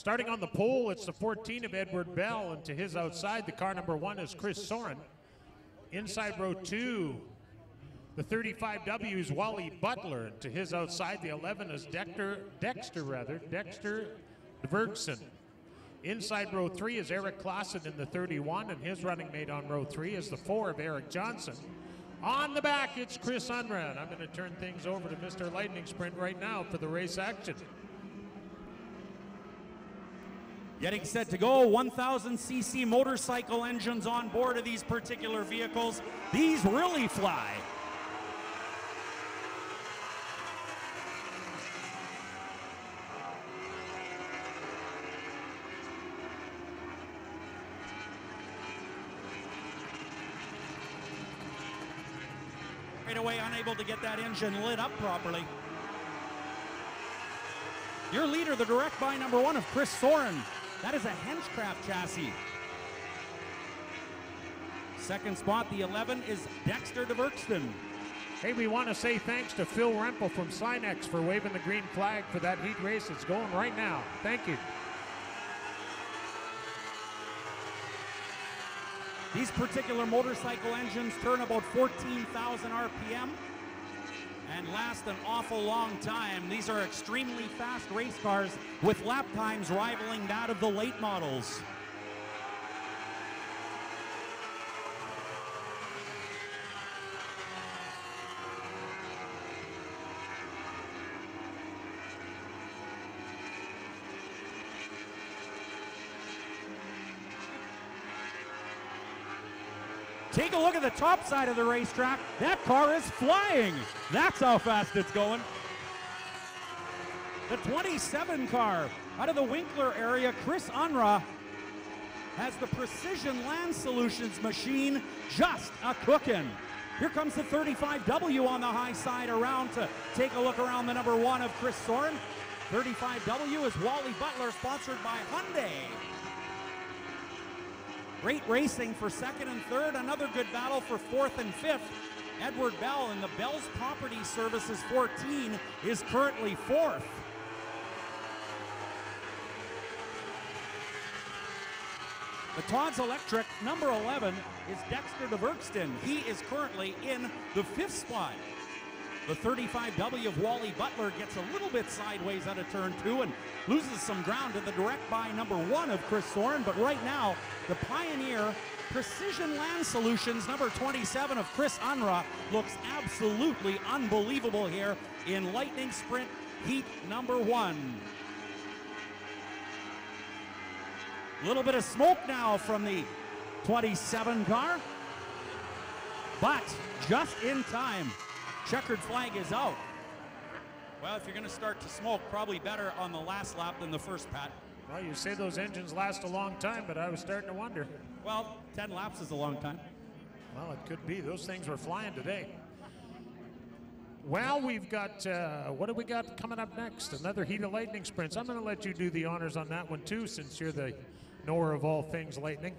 Starting on the pole, it's the 14 of Edward Bell, and to his outside, the car number one is Chris Soren. Inside row two, the 35W is Wally Butler, and to his outside, the 11 is Dexter, Dexter rather, Dexter Bergson. Inside row three is Eric Clausen in the 31, and his running mate on row three is the four of Eric Johnson. On the back, it's Chris Unrau. I'm going to turn things over to Mr. Lightning Sprint right now for the race action. Getting set to go, 1000cc motorcycle engines on board of these particular vehicles. These really fly. Right away, unable to get that engine lit up properly. Your leader, the direct buy number one of Chris Soren. That is a Henchcraft chassis. Second spot, the 11 is Dexter DeVerkston. Hey, we want to say thanks to Phil Rempel from Sinex for waving the green flag for that heat race. It's going right now. Thank you. These particular motorcycle engines turn about 14,000 RPM and last an awful long time. These are extremely fast race cars with lap times rivaling that of the late models. Take a look at the top side of the racetrack. That car is flying. That's how fast it's going. The 27 car out of the Winkler area, Chris Unrau has the Precision Land Solutions machine just a cooking. Here comes the 35W on the high side around to take a look around the number one of Chris Soren. 35W is Wally Butler, sponsored by Hyundai. Great racing for second and third. Another good battle for fourth and fifth. Edward Bell in the Bell's Property Services 14 is currently fourth. The Todd's Electric number 11 is Dexter DeVerkston. He is currently in the fifth spot. The 35W of Wally Butler gets a little bit sideways out of turn two and loses some ground to the direct buy number one of Chris Soren. But right now, the Pioneer Precision Land Solutions number 27 of Chris Unrau looks absolutely unbelievable here in Lightning Sprint Heat number one. A little bit of smoke now from the 27 car, but just in time. Checkered flag is out. Well, if you're going to start to smoke, probably better on the last lap than the first, Pat. Well, you say those engines last a long time, but I was starting to wonder. Well, 10 laps is a long time. Well, it could be. Those things were flying today. Well, we've got, uh, what do we got coming up next? Another heat of lightning sprints. I'm going to let you do the honors on that one too, since you're the knower of all things lightning.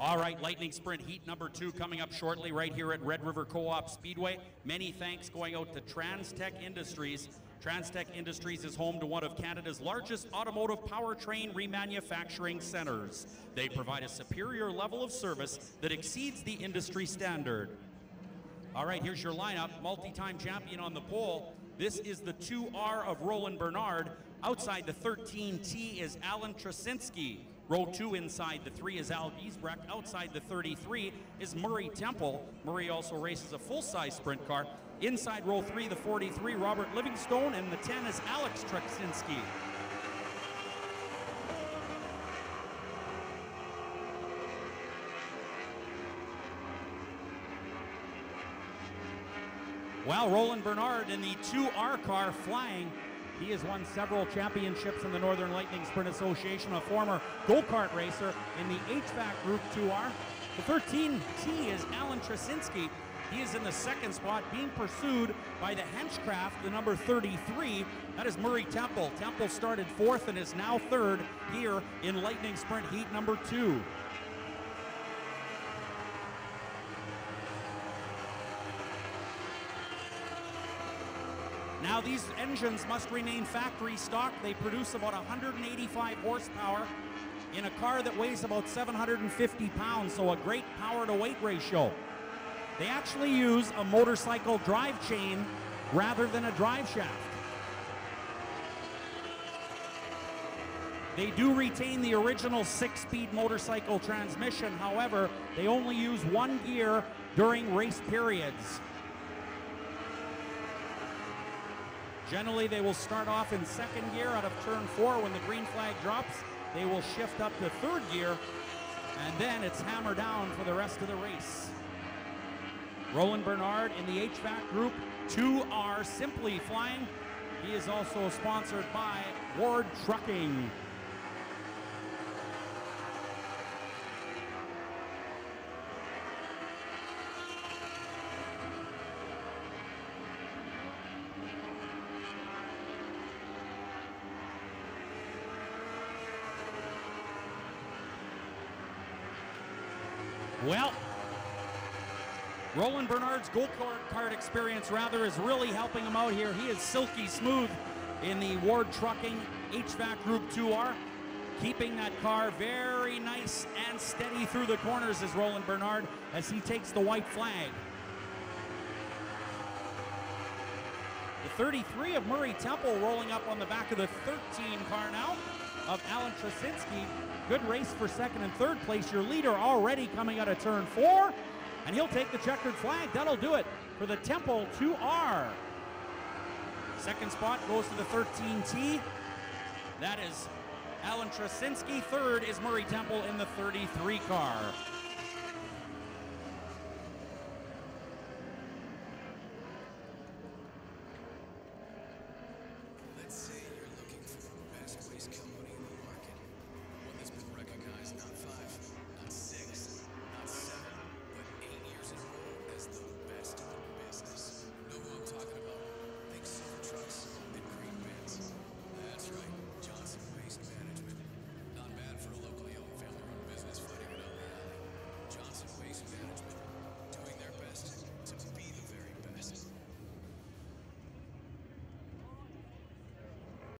All right, Lightning Sprint Heat number two coming up shortly right here at Red River Co-op Speedway. Many thanks going out to Transtech Industries. Transtech Industries is home to one of Canada's largest automotive powertrain remanufacturing centers. They provide a superior level of service that exceeds the industry standard. All right, here's your lineup. Multi-time champion on the pole. This is the 2R of Roland Bernard. Outside the 13T is Alan Trasinski. Row two inside the three is Al Giesbrecht. Outside the 33 is Murray Temple. Murray also races a full-size sprint car. Inside row three, the 43, Robert Livingstone, and the 10 is Alex Trasinski. Well, Roland Bernard in the 2R car flying He has won several championships in the Northern Lightning Sprint Association, a former go kart racer in the HVAC Group 2R. The 13T is Alan Trasinski. He is in the second spot, being pursued by the Henchcraft, the number 33. That is Murray Temple. Temple started fourth and is now third here in Lightning Sprint Heat number two. Now these engines must remain factory stock. They produce about 185 horsepower in a car that weighs about 750 pounds, so a great power to weight ratio. They actually use a motorcycle drive chain rather than a drive shaft. They do retain the original six-speed motorcycle transmission. However, they only use one gear during race periods. Generally, they will start off in second gear out of turn four when the green flag drops. They will shift up to third gear, and then it's hammer down for the rest of the race. Roland Bernard in the HVAC group 2R Simply Flying. He is also sponsored by Ward Trucking. Well, Roland Bernard's go kart experience rather is really helping him out here. He is silky smooth in the Ward Trucking HVAC Group 2R. Keeping that car very nice and steady through the corners is Roland Bernard as he takes the white flag. The 33 of Murray Temple rolling up on the back of the 13 car now of Alan Trasinski. Good race for second and third place. Your leader already coming out of turn four, and he'll take the checkered flag. That'll do it for the Temple 2R. Second spot goes to the 13T. That is Alan Trasinski. Third is Murray Temple in the 33 car.